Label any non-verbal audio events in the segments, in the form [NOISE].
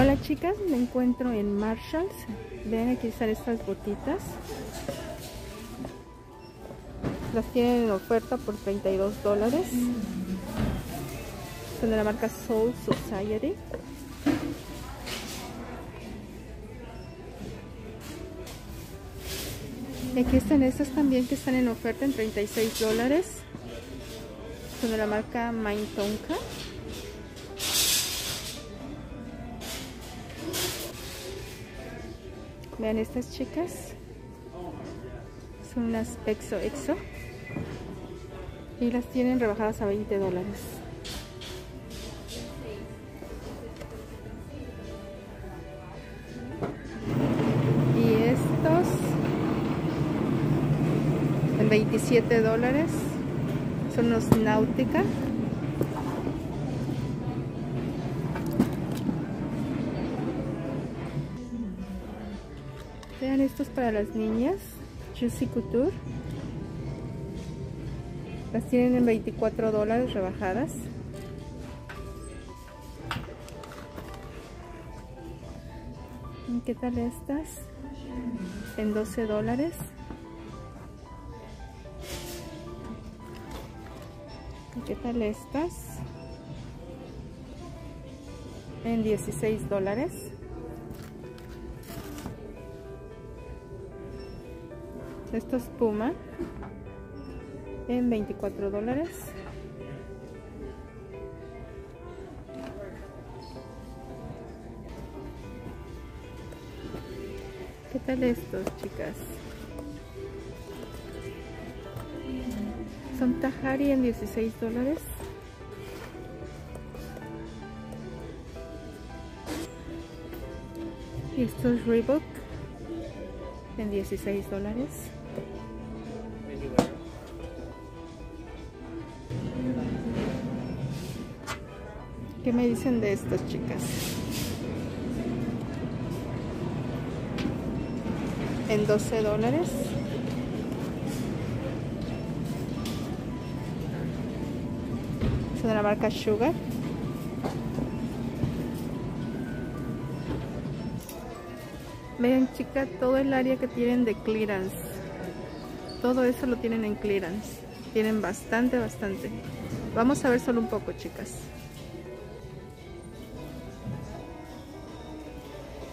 Hola chicas, me encuentro en Marshalls. Ven, aquí están estas botitas. Las tienen en oferta por 32 dólares. Son de la marca Soul Society. Y aquí están estas también que están en oferta en 36 dólares. Son de la marca Mind Tonka. Vean estas chicas. Son unas Exo Exo. Y las tienen rebajadas a 20 dólares. Y estos en 27 dólares. Son unos Náutica. Vean estos para las niñas. Juicy Couture. Las tienen en 24 dólares rebajadas. ¿Qué tal estas? En 12 dólares. ¿Qué tal estas? En 16 dólares. Esto es Puma en 24 dólares. ¿Qué tal estos, chicas? Son Tahari en 16 dólares. Y estos Reebok en 16 dólares. ¿Qué me dicen de estas chicas? En 12 dólares. Son de la marca Sugar. Vean chicas, todo el área que tienen de clearance. Todo eso lo tienen en clearance. Tienen bastante, bastante. Vamos a ver solo un poco, chicas.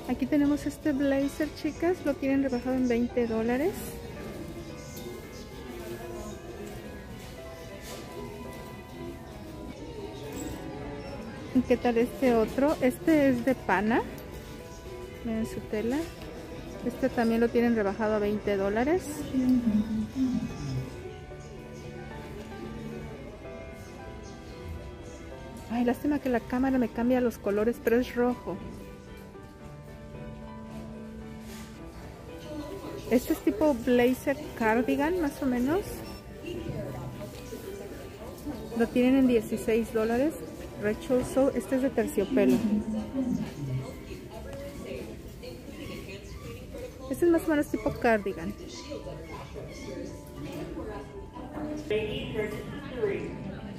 Aquí tenemos este blazer, chicas. Lo tienen rebajado en 20 dólares. ¿Y qué tal este otro? Este es de pana. Miren su tela. Este también lo tienen rebajado a 20 dólares. Ay, lástima que la cámara me cambia los colores, pero es rojo. Este es tipo blazer cardigan, más o menos. Lo tienen en 16 dólares. Rechoso, este es de terciopelo. Este es más o menos tipo cardigan.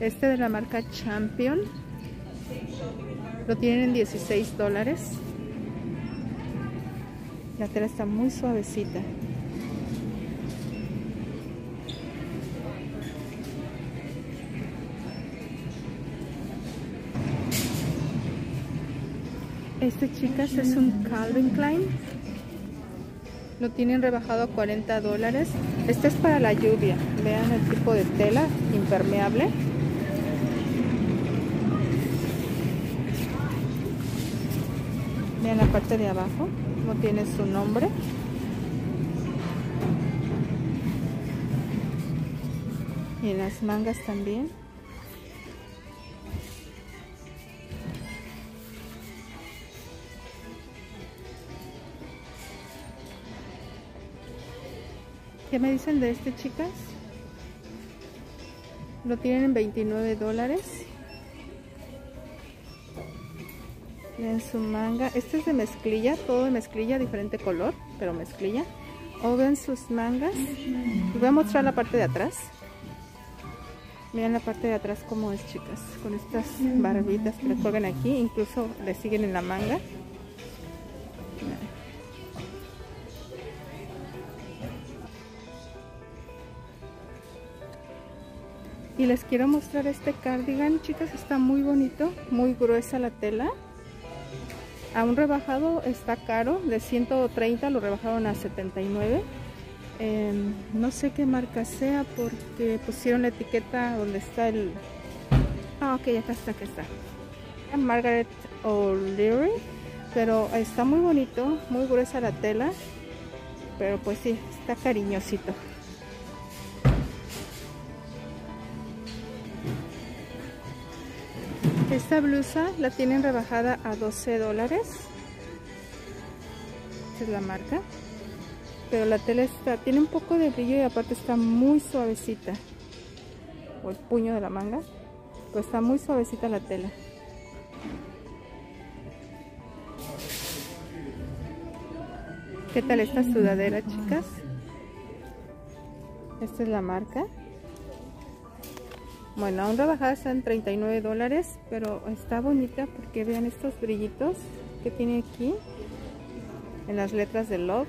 Este de la marca Champion. Lo tienen en 16 dólares. La tela está muy suavecita. Este chicas es un Calvin Klein. Lo tienen rebajado a 40 dólares. Este es para la lluvia. Vean el tipo de tela impermeable. Vean la parte de abajo, tiene su nombre. Y en las mangas también. ¿Qué me dicen de este, chicas? Lo tienen en 29 dólares. Vean su manga. Este es de mezclilla, todo de mezclilla, diferente color, pero mezclilla. O vean sus mangas. Les voy a mostrar la parte de atrás. Miren la parte de atrás cómo es, chicas. Con estas barbitas que le cuelgan aquí. Incluso le siguen en la manga. Y les quiero mostrar este cardigan, chicas. Está muy bonito. Muy gruesa la tela. A un rebajado está caro, de 130 lo rebajaron a 79. Em, no sé qué marca sea porque pusieron la etiqueta donde está el... Ah, ok, acá está, acá está. Margaret O'Leary, pero está muy bonito, muy gruesa la tela, pero pues sí, está cariñosito. Esta blusa la tienen rebajada a 12 dólares. Esta es la marca. Pero la tela está, tiene un poco de brillo y aparte está muy suavecita. O el puño de la manga. Pues está muy suavecita la tela. ¿Qué tal esta sudadera, chicas? Esta es la marca. Bueno, aún rebajada está en 39 dólares, pero está bonita porque vean estos brillitos que tiene aquí en las letras de Love.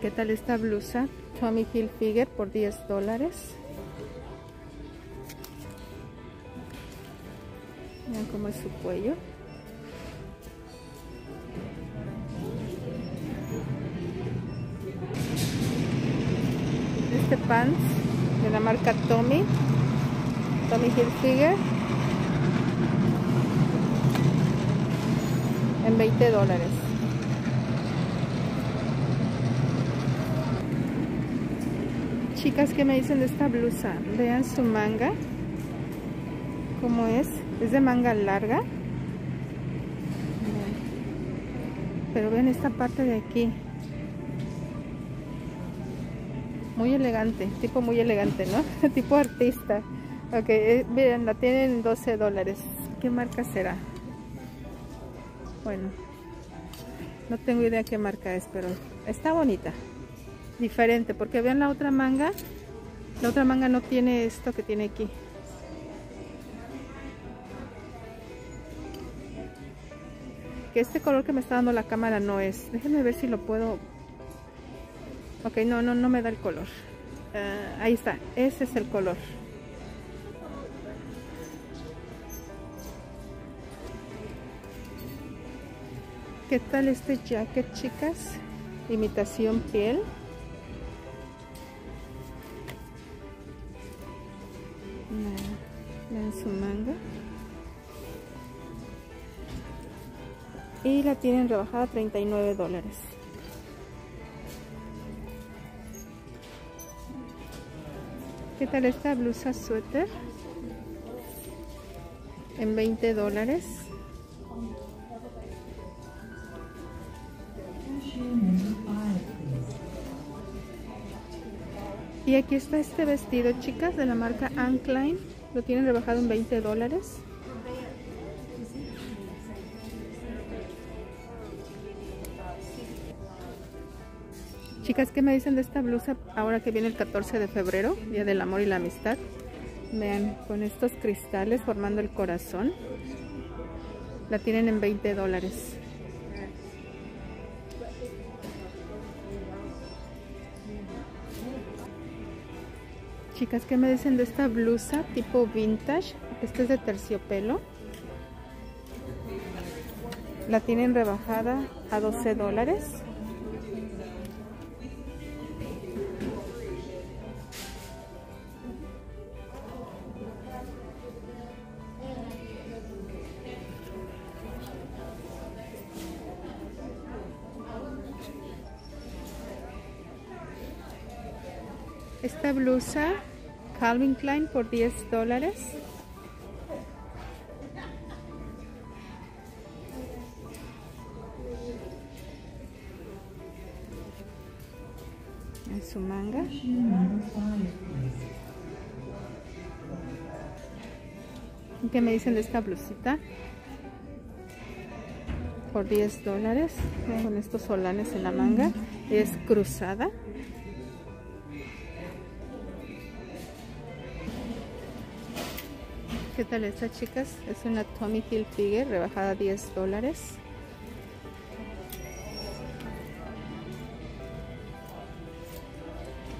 ¿Qué tal esta blusa? Tommy Hilfiger por 10 dólares. Vean cómo es su cuello. De la marca Tommy Tommy Hilfiger en 20 dólares. Chicas que me dicen de esta blusa vean su manga. Como es es de manga larga. Pero ven esta parte de aquí muy elegante, tipo muy elegante, ¿no? [LAUGHS] tipo artista. Ok, eh, miren, la tienen 12 dólares. ¿Qué marca será? Bueno, no tengo idea qué marca es, pero está bonita. Diferente, porque vean la otra manga. La otra manga no tiene esto que tiene aquí. Que este color que me está dando la cámara no es. Déjenme ver si lo puedo Ok, no, no, no me da el color. Uh, ahí está, ese es el color. ¿Qué tal este jacket, chicas? Imitación piel. en su manga. Y la tienen rebajada a 39 dólares. ¿Qué tal esta blusa suéter? En 20 dólares. Y aquí está este vestido, chicas, de la marca Anne Klein. Lo tienen rebajado en 20 dólares. Chicas, ¿qué me dicen de esta blusa ahora que viene el 14 de febrero, Día del Amor y la Amistad? Vean, con estos cristales formando el corazón. La tienen en 20 dólares. Chicas, ¿qué me dicen de esta blusa tipo vintage? Esta es de terciopelo. La tienen rebajada a 12 dólares. Esta blusa Calvin Klein por 10 dólares. En su manga. ¿Qué me dicen de esta blusita? Por 10 dólares. Con estos solanes en la manga. Es cruzada. ¿Qué tal esta chicas? Es una Tommy Hilfiger rebajada a 10 dólares.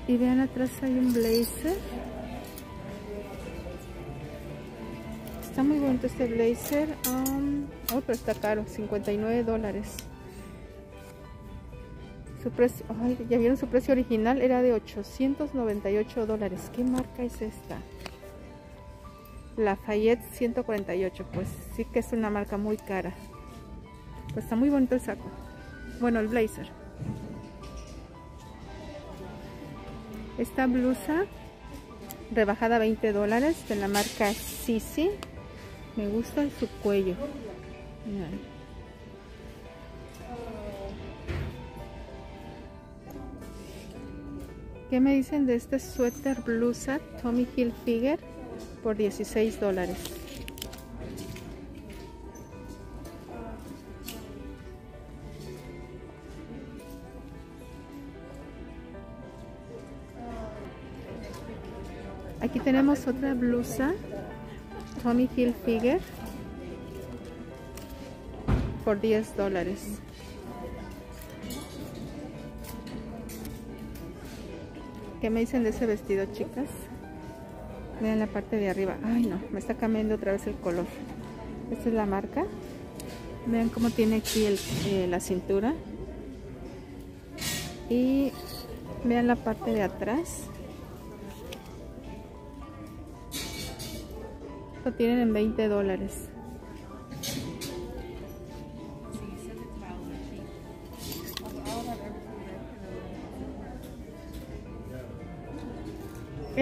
Y vean atrás hay un blazer. Está muy bonito este blazer. Um, oh, pero está caro, 59 dólares. Su precio, ay, ya vieron su precio original, era de 898 dólares. ¿Qué marca es esta? Lafayette 148, pues sí que es una marca muy cara. Pues está muy bonito el saco. Bueno, el blazer. Esta blusa rebajada 20 dólares de la marca Sisi. Me gusta su cuello. ¿Qué me dicen de este suéter blusa Tommy Hilfiger por 16 dólares? Aquí tenemos otra blusa Tommy Hilfiger por 10 dólares. ¿Qué me dicen de ese vestido, chicas? Vean la parte de arriba. Ay, no, me está cambiando otra vez el color. Esta es la marca. Vean cómo tiene aquí eh, la cintura. Y vean la parte de atrás. Lo tienen en 20 dólares.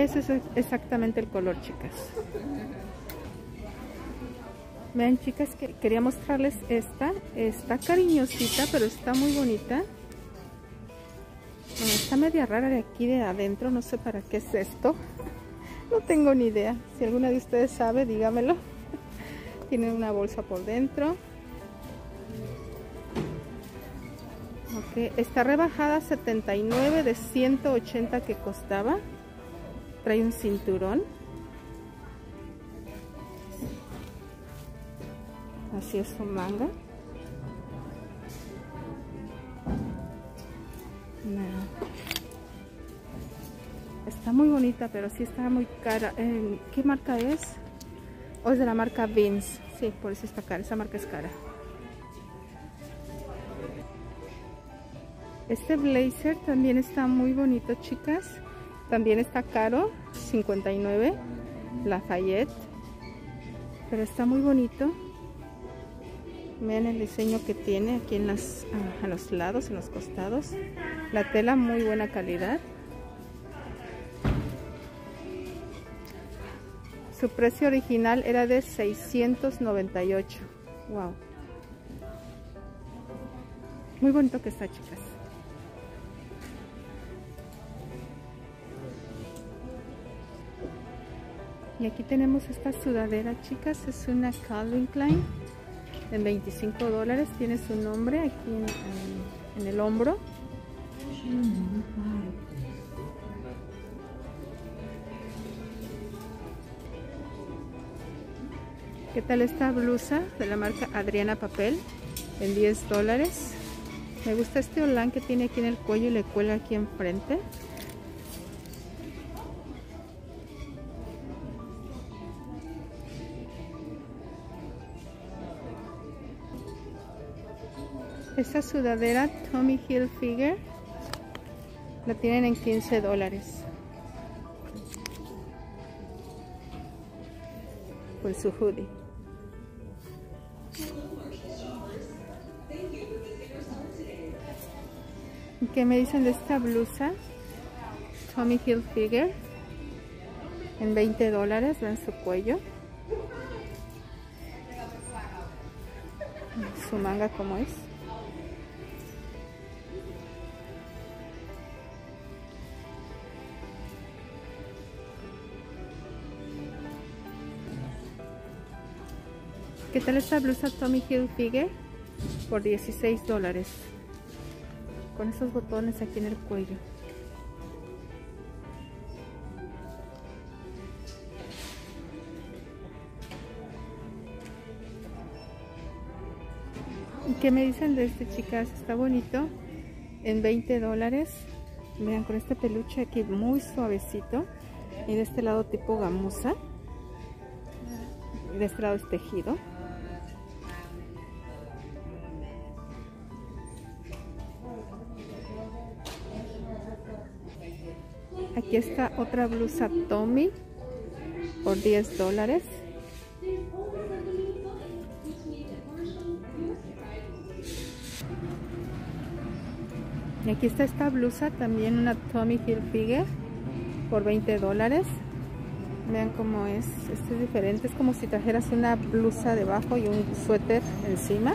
Ese es exactamente el color, chicas. Vean, chicas, que quería mostrarles esta. Está cariñosita, pero está muy bonita. está media rara de aquí de adentro. No sé para qué es esto. No tengo ni idea. Si alguna de ustedes sabe, dígamelo. [LAUGHS] Tiene una bolsa por dentro. Ok, está rebajada 79 de 180 que costaba. Trae un cinturón. Así es su manga. Está muy bonita, pero sí está muy cara. ¿Qué marca es? Es de la marca Vince. Sí, por eso está cara. Esa marca es cara. Este blazer también está muy bonito, chicas. También está caro, 59, Lafayette. Pero está muy bonito. Vean el diseño que tiene aquí en las, a los lados, en los costados. La tela muy buena calidad. Su precio original era de 698. Wow. Muy bonito que está, chicas. Y aquí tenemos esta sudadera, chicas. Es una Calvin Klein en 25 dólares. Tiene su nombre aquí en, en el hombro. ¿Qué tal esta blusa de la marca Adriana Papel? En 10 dólares. Me gusta este holán que tiene aquí en el cuello y le cuelga aquí enfrente. Esta sudadera Tommy Hilfiger la tienen en 15 dólares. Con su hoodie. ¿Qué me dicen de esta blusa? Tommy Hilfiger. En 20 dólares. Vean su cuello. Su manga como es. ¿Qué tal esta blusa Tommy Hilfiger? Por 16 dólares. Con esos botones aquí en el cuello. ¿Qué me dicen de este chicas? Está bonito. En 20 dólares. Vean, con este peluche aquí muy suavecito. Y de este lado tipo gamuza. Y de este lado es tejido. Aquí está otra blusa Tommy por 10 dólares. Y aquí está esta blusa, también una Tommy Hilfiger por 20 dólares. Vean cómo es, este es diferente, es como si trajeras una blusa debajo y un suéter encima.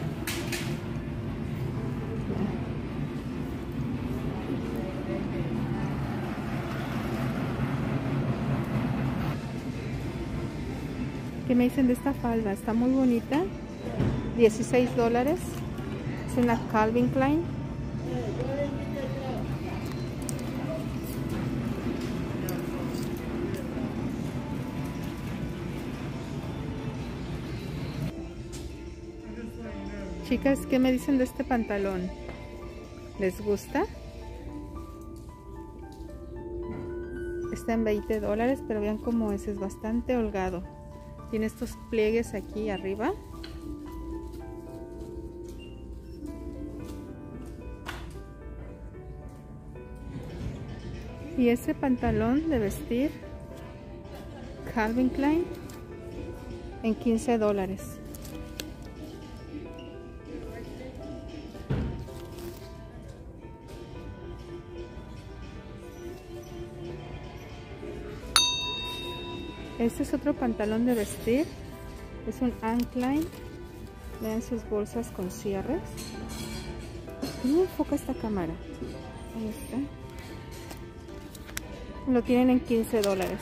Me dicen de esta falda? Está muy bonita. 16 dólares. Es una Calvin Klein. Chicas, ¿qué me dicen de este pantalón? ¿Les gusta? Está en 20 dólares, pero vean cómo es, es bastante holgado. Tiene estos pliegues aquí arriba. Y ese pantalón de vestir Calvin Klein en 15 dólares. Este es otro pantalón de vestir. Es un Ankline. Vean sus bolsas con cierres. No enfoca esta cámara. Ahí está. Lo tienen en 15 dólares.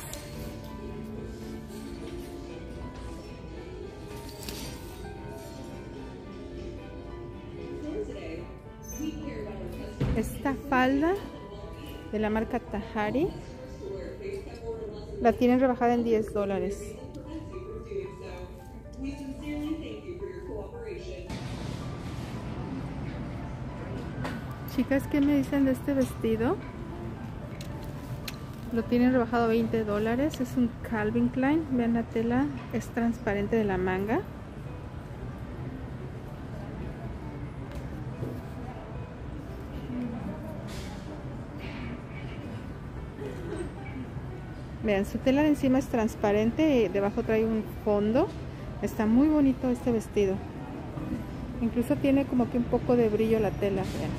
Esta falda de la marca Tahari la tienen rebajada en 10 dólares. Chicas, ¿qué me dicen de este vestido? Lo tienen rebajado a 20 dólares. Es un Calvin Klein. Vean la tela, es transparente de la manga. Vean, su tela de encima es transparente y debajo trae un fondo. Está muy bonito este vestido. Incluso tiene como que un poco de brillo la tela. Vean.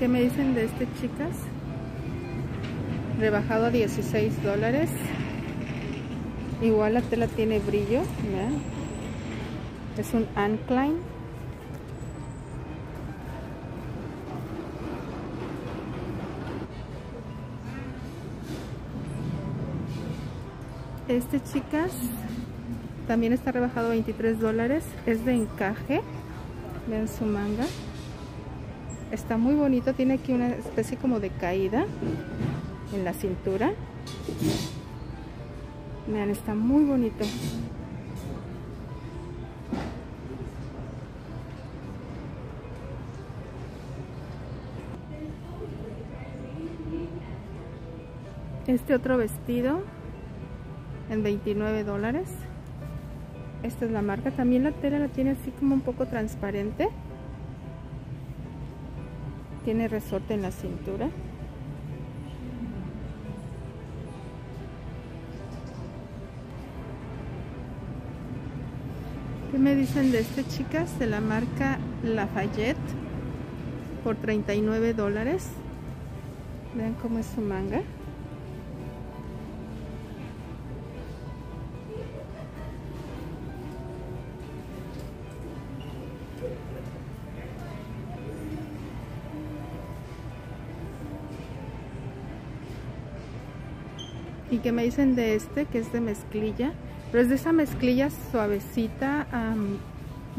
¿Qué me dicen de este, chicas? Rebajado a 16 dólares. Igual la tela tiene brillo. Vean. Es un Ankline. Este, chicas, también está rebajado 23 dólares. Es de encaje. Vean su manga. Está muy bonito. Tiene aquí una especie como de caída en la cintura. Vean, está muy bonito. Este otro vestido en 29 dólares. Esta es la marca. También la tela la tiene así como un poco transparente. Tiene resorte en la cintura. ¿Qué me dicen de este, chicas? De la marca Lafayette por 39 dólares. Vean cómo es su manga. que me dicen de este, que es de mezclilla, pero es de esa mezclilla suavecita, um,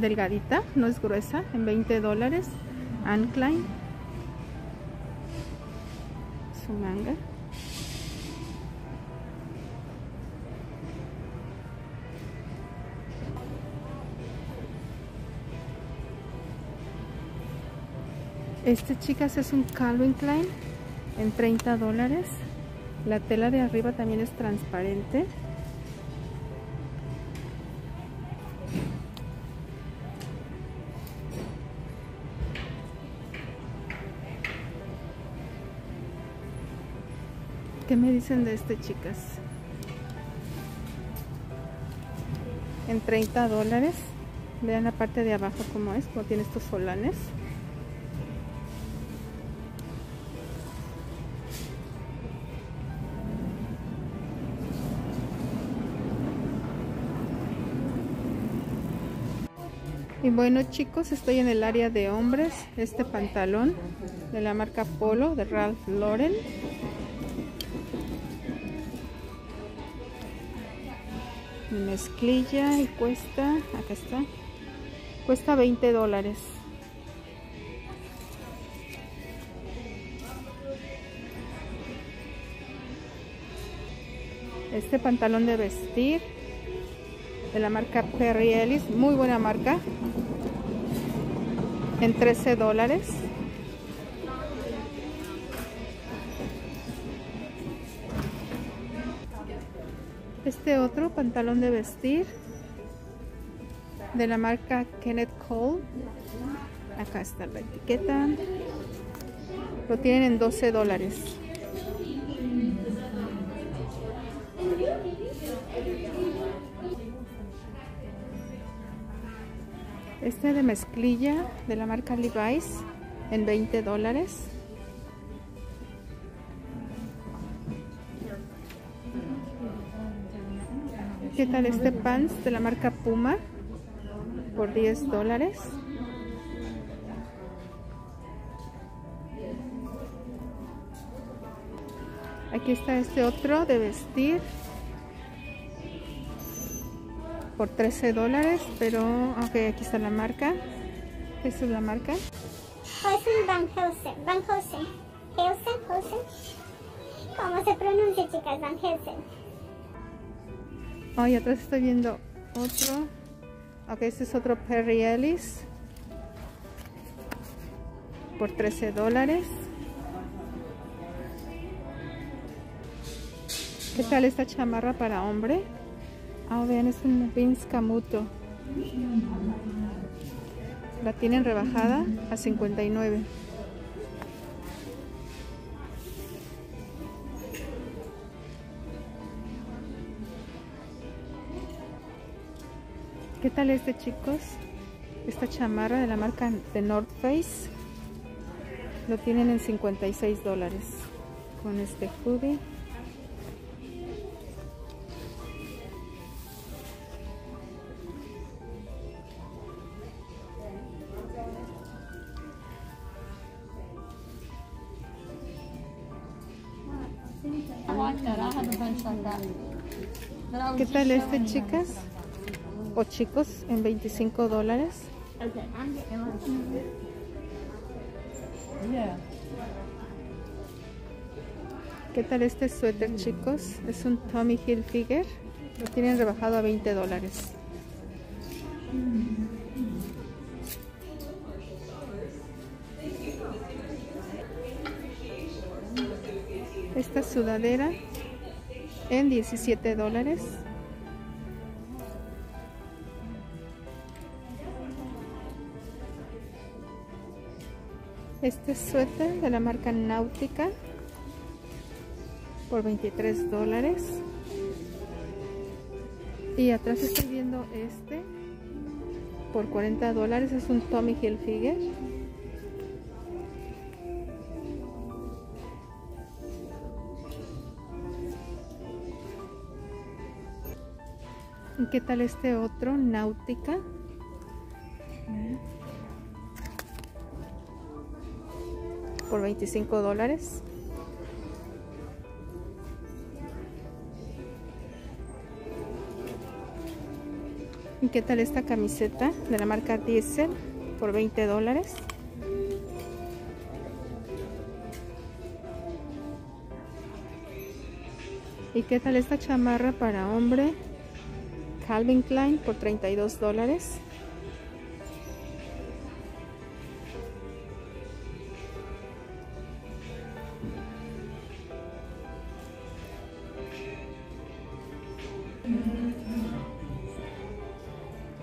delgadita, no es gruesa, en 20 dólares, Ankline, su manga. Este, chicas, es un Calvin Klein en 30 dólares. La tela de arriba también es transparente. ¿Qué me dicen de este, chicas? En 30 dólares. Vean la parte de abajo como es, como tiene estos solanes. Y bueno chicos, estoy en el área de hombres. Este pantalón de la marca Polo de Ralph Lauren. Mezclilla y cuesta, acá está, cuesta 20 dólares. Este pantalón de vestir de la marca Perry Ellis, muy buena marca, en 13 dólares. Este otro pantalón de vestir de la marca Kenneth Cole. Acá está la etiqueta. Lo tienen en 12 dólares. De mezclilla de la marca Levi's en 20 dólares. ¿Qué tal este pants de la marca Puma? Por 10 dólares. Aquí está este otro de vestir por 13 dólares, pero ok, aquí está la marca. Esta es la marca. Es Van Helsing. Van Helsing. Helsing, Helsing. ¿Cómo se pronuncia, chicas? Van Helsing. Ay, atrás estoy viendo otro. Ok, este es otro Perry Ellis. Por 13 dólares. ¿Qué tal esta chamarra para hombre? Ah, vean, es un Vince Camuto. La tienen rebajada a 59. ¿Qué tal este, chicos? Esta chamarra de la marca de North Face. Lo tienen en 56 dólares. Con este hoodie. ¿Qué tal este, chicas? O chicos, en 25 dólares. ¿Qué tal este suéter, chicos? Es un Tommy Hilfiger. Lo tienen rebajado a 20 dólares. Esta sudadera en 17 dólares. Este suéter de la marca Náutica por 23 dólares. Y atrás estoy viendo este por 40 dólares. Es un Tommy Hilfiger. ¿Qué tal este otro? Náutica. Por 25 dólares. ¿Y qué tal esta camiseta de la marca Diesel? Por 20 dólares. ¿Y qué tal esta chamarra para hombre? Calvin Klein por 32 dólares.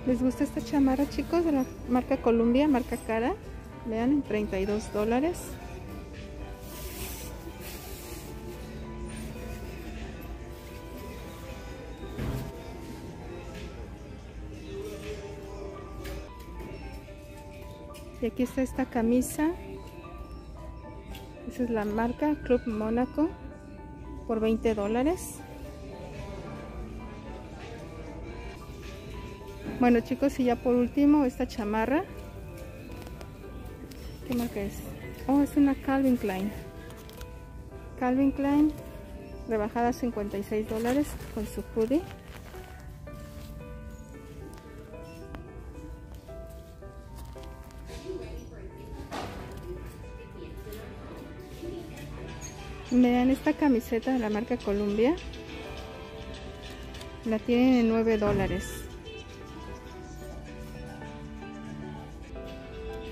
¿Les gusta esta chamarra chicos? De la marca Columbia, marca cara. Vean, en 32 dólares. Y aquí está esta camisa. Esa es la marca Club Mónaco por 20 dólares. Bueno chicos, y ya por último esta chamarra. ¿Qué marca es? Oh, es una Calvin Klein. Calvin Klein, rebajada 56 dólares con su hoodie. Vean esta camiseta de la marca Columbia. La tienen en 9 dólares.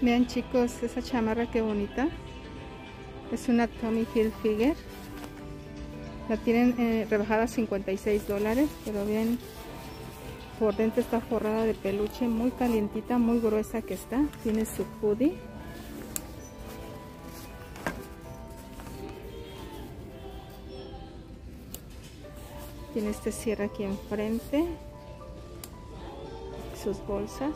Vean chicos, esa chamarra que bonita. Es una Tommy Hilfiger. La tienen eh, rebajada a 56 dólares, pero bien por dentro está forrada de peluche, muy calientita, muy gruesa que está. Tiene su hoodie. Tiene este cierre aquí enfrente. Sus bolsas.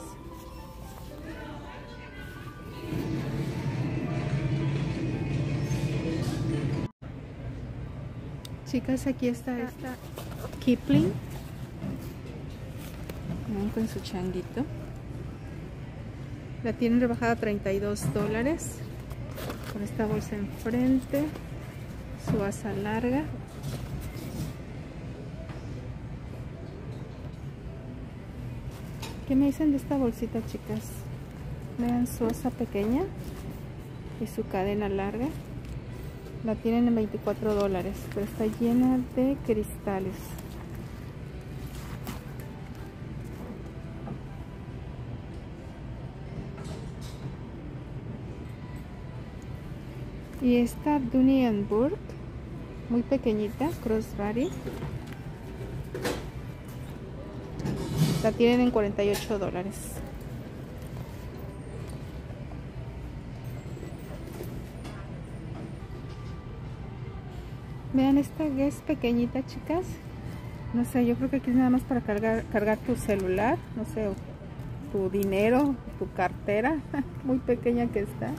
Chicas, aquí está esta Kipling. Con su changuito. La tienen rebajada a 32 dólares. Con esta bolsa enfrente. Su asa larga. ¿Qué me dicen de esta bolsita, chicas? Vean su asa pequeña y su cadena larga. La tienen en 24 dólares, pero está llena de cristales. Y esta Burke, muy pequeñita, cross La tienen en 48 dólares. Vean, esta es pequeñita, chicas. No sé, yo creo que aquí es nada más para cargar, tu celular, no sé, tu dinero, tu cartera. [LAUGHS] Muy pequeña que está.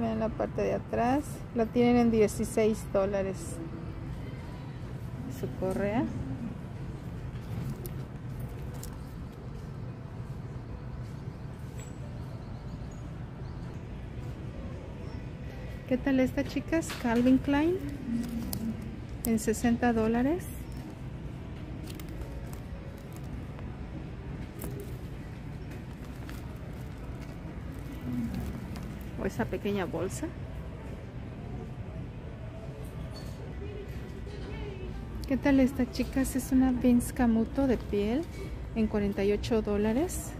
Vean la parte de atrás. La tienen en 16 dólares. Su correa. ¿Qué tal esta, chicas? Calvin Klein en 60 dólares. O esa pequeña bolsa. ¿Qué tal esta, chicas? Es una Vince Camuto de piel en 48 dólares.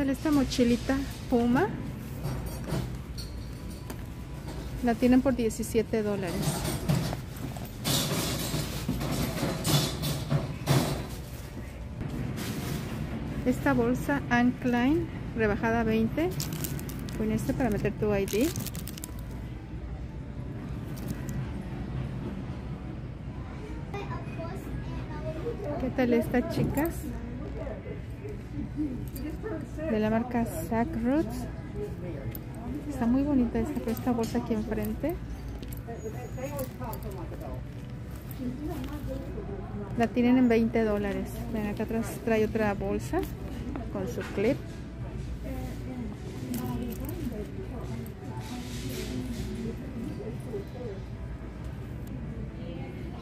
Tal esta mochilita Puma? La tienen por 17 dólares. Esta bolsa Anne Klein, rebajada 20. Con este para meter tu ID. ¿Qué tal esta, chicas? De la marca Sack Roots. Está muy bonita esta, esta bolsa aquí enfrente. La tienen en 20 dólares. Ven, acá atrás trae otra bolsa con su clip.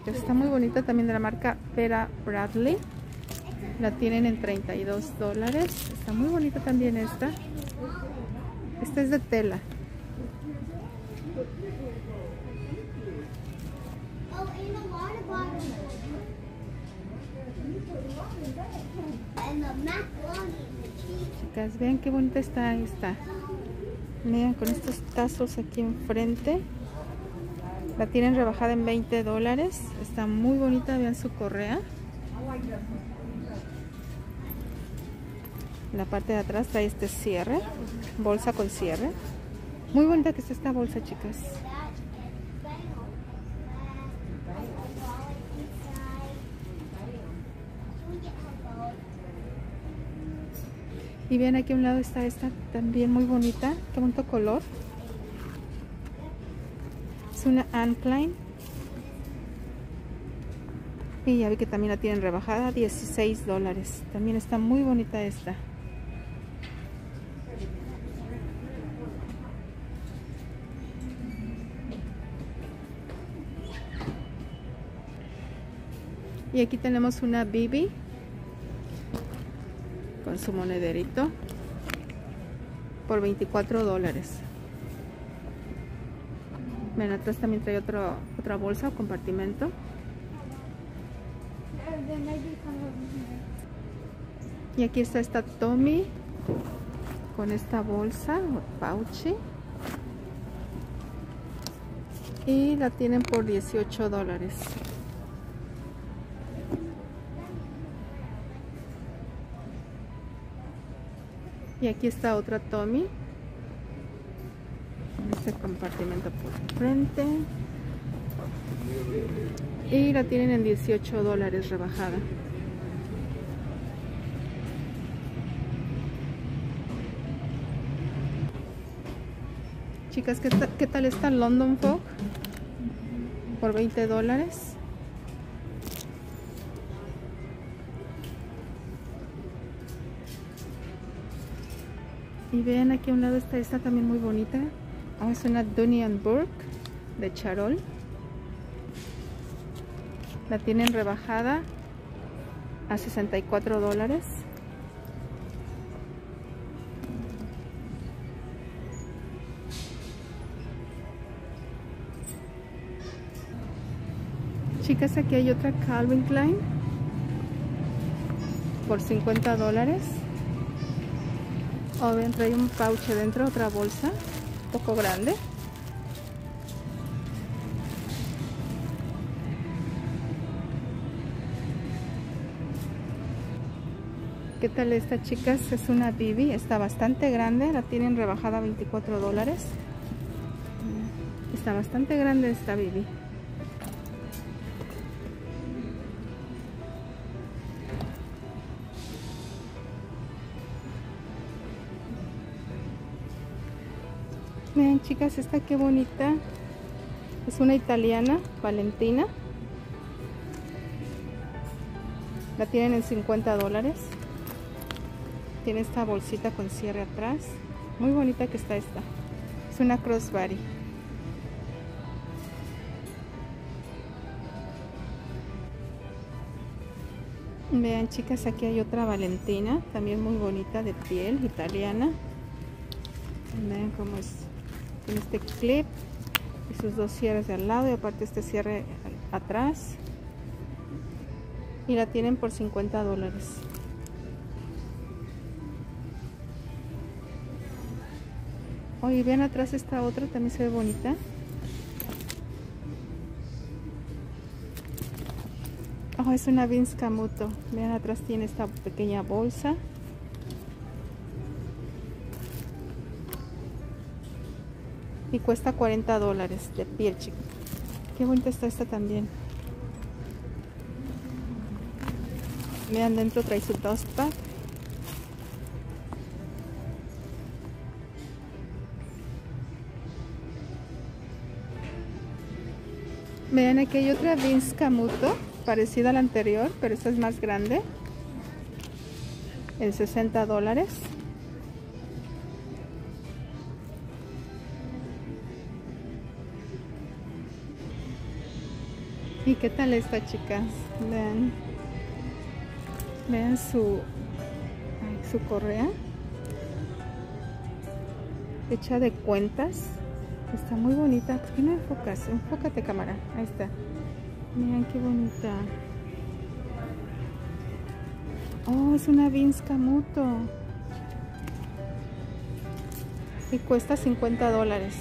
Está muy bonita también de la marca Vera Bradley. La tienen en 32 dólares. Está muy bonita también esta. Esta es de tela. Chicas, vean qué bonita está esta. Vean con estos tazos aquí enfrente. La tienen rebajada en 20 dólares. Está muy bonita, vean su correa. La parte de atrás trae este cierre, bolsa con cierre. Muy bonita que está esta bolsa, chicas. Y bien, aquí a un lado está esta también muy bonita. Qué bonito color. Es una Anne Klein. Y ya vi que también la tienen rebajada, 16 dólares. También está muy bonita esta. Y aquí tenemos una Bibi con su monederito por 24 dólares. Ven, atrás también trae otro, otra bolsa o compartimento. Y aquí está esta Tommy con esta bolsa o pouchy. Y la tienen por 18 dólares. Y aquí está otra Tommy. Este compartimento por frente. Y la tienen en 18 dólares rebajada. Chicas, ¿qué, ¿qué, tal está London Fog? Por 20 dólares. Y vean aquí a un lado está esta también muy bonita. Oh, es una Dunian Burke de Charol. La tienen rebajada a 64 dólares. Chicas, aquí hay otra Calvin Klein por 50 dólares. O bien trae un pouch dentro, otra bolsa, un poco grande. ¿Qué tal esta chicas? Es una Bibi, está bastante grande, la tienen rebajada a 24 dólares. Está bastante grande esta Bibi. Miren chicas, esta qué bonita. Es una italiana, Valentina. La tienen en 50 dólares. Tiene esta bolsita con cierre atrás. Muy bonita que está esta. Es una crossbody. Vean chicas, aquí hay otra Valentina, también muy bonita de piel, italiana. Vean cómo es con este clip y sus dos cierres de al lado y aparte este cierre atrás. Y la tienen por 50 dólares. Oye, vean atrás esta otra, también se ve bonita. Oh, es una Vince Camuto. Vean atrás tiene esta pequeña bolsa. Y cuesta 40 dólares de piel, chica. Qué bonita está esta también. Vean dentro trae su dust pack. Vean aquí hay otra Vince Camuto parecida a la anterior, pero esta es más grande. En 60 dólares. ¿Y qué tal esta, chicas? Vean. Vean su, su correa. Hecha de cuentas. Está muy bonita. ¿Por no enfocas? Enfócate, cámara. Ahí está. Miren qué bonita. Oh, es una Vince Camuto. Y cuesta 50 dólares.